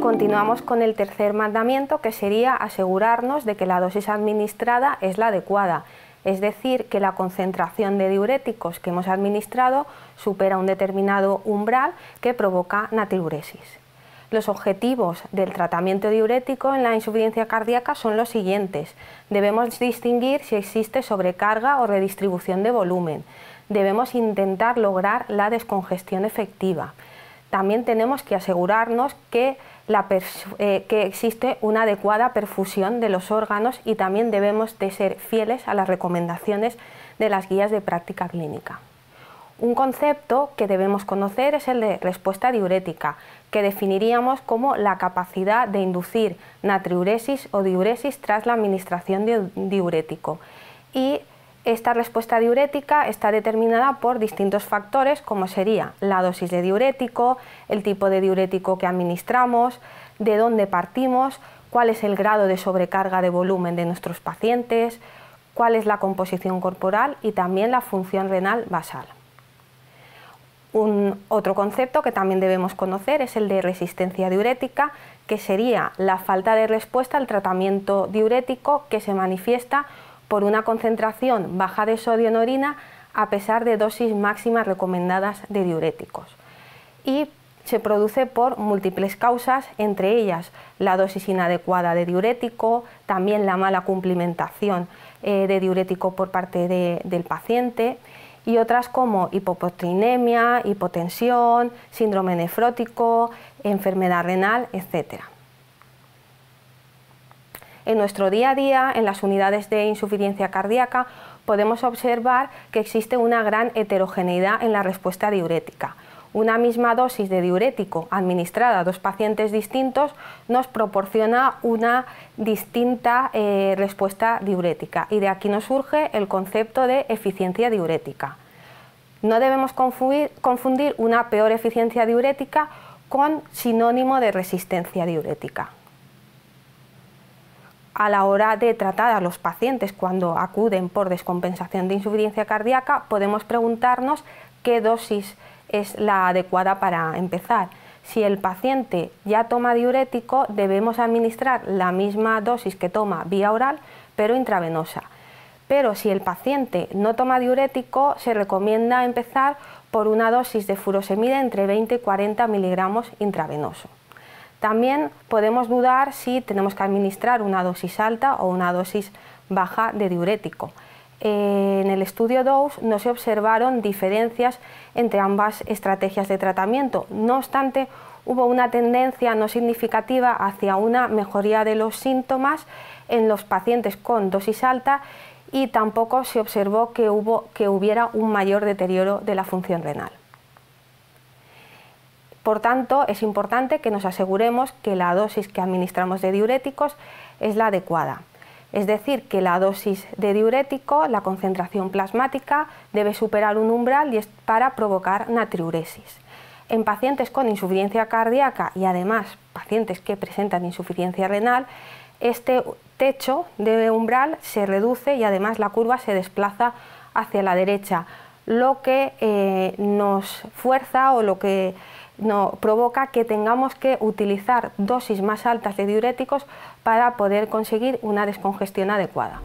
continuamos con el tercer mandamiento que sería asegurarnos de que la dosis administrada es la adecuada, es decir, que la concentración de diuréticos que hemos administrado supera un determinado umbral que provoca natriuresis. Los objetivos del tratamiento diurético en la insuficiencia cardíaca son los siguientes. Debemos distinguir si existe sobrecarga o redistribución de volumen. Debemos intentar lograr la descongestión efectiva. También tenemos que asegurarnos que, eh, que existe una adecuada perfusión de los órganos y también debemos de ser fieles a las recomendaciones de las guías de práctica clínica. Un concepto que debemos conocer es el de respuesta diurética, que definiríamos como la capacidad de inducir natriuresis o diuresis tras la administración de diurético. Y esta respuesta diurética está determinada por distintos factores como sería la dosis de diurético, el tipo de diurético que administramos, de dónde partimos, cuál es el grado de sobrecarga de volumen de nuestros pacientes, cuál es la composición corporal y también la función renal basal. Un otro concepto que también debemos conocer es el de resistencia diurética, que sería la falta de respuesta al tratamiento diurético que se manifiesta por una concentración baja de sodio en orina a pesar de dosis máximas recomendadas de diuréticos. Y se produce por múltiples causas, entre ellas la dosis inadecuada de diurético, también la mala cumplimentación eh, de diurético por parte del paciente y otras como hipopotrinemia, hipotensión, síndrome nefrótico, enfermedad renal, etc. En nuestro día a día, en las unidades de insuficiencia cardíaca, podemos observar que existe una gran heterogeneidad en la respuesta diurética una misma dosis de diurético administrada a dos pacientes distintos nos proporciona una distinta eh, respuesta diurética y de aquí nos surge el concepto de eficiencia diurética. No debemos confundir una peor eficiencia diurética con sinónimo de resistencia diurética. A la hora de tratar a los pacientes cuando acuden por descompensación de insuficiencia cardíaca, podemos preguntarnos qué dosis es la adecuada para empezar. Si el paciente ya toma diurético, debemos administrar la misma dosis que toma vía oral, pero intravenosa. Pero si el paciente no toma diurético, se recomienda empezar por una dosis de furosemida entre 20 y 40 miligramos intravenoso. También podemos dudar si tenemos que administrar una dosis alta o una dosis baja de diurético en el estudio DOSE no se observaron diferencias entre ambas estrategias de tratamiento. No obstante, hubo una tendencia no significativa hacia una mejoría de los síntomas en los pacientes con dosis alta y tampoco se observó que hubiera un mayor deterioro de la función renal. Por tanto, es importante que nos aseguremos que la dosis que administramos de diuréticos es la adecuada. Es decir, que la dosis de diurético, la concentración plasmática, debe superar un umbral y es para provocar natriuresis. En pacientes con insuficiencia cardíaca y además pacientes que presentan insuficiencia renal, este techo de umbral se reduce y además la curva se desplaza hacia la derecha, lo que eh, nos fuerza o lo que no, provoca que tengamos que utilizar dosis más altas de diuréticos para poder conseguir una descongestión adecuada.